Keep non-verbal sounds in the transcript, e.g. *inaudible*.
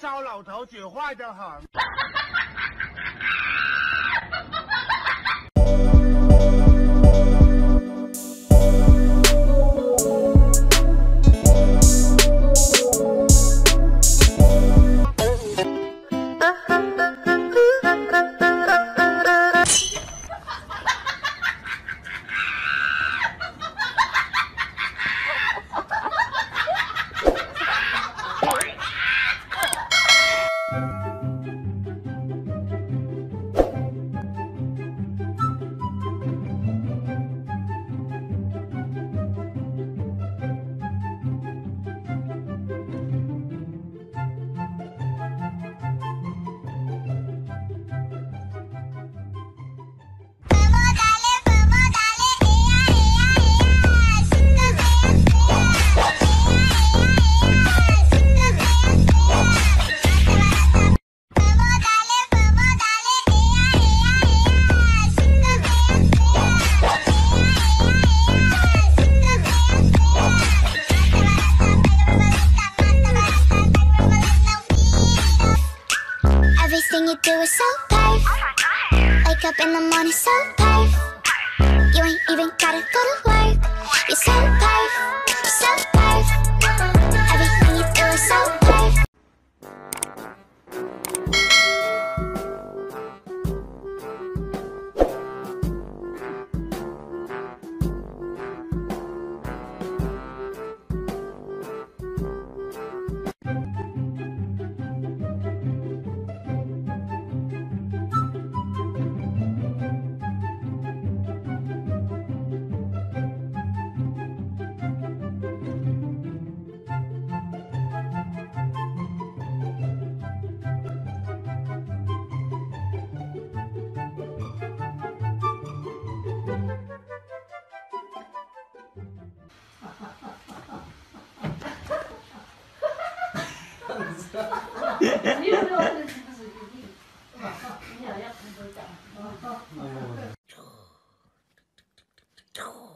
小老头嘴坏得很。do it so perf Wake up in the morning so perf You ain't even gotta go to work You're so *laughs* 你不要，是要偷偷讲？哦。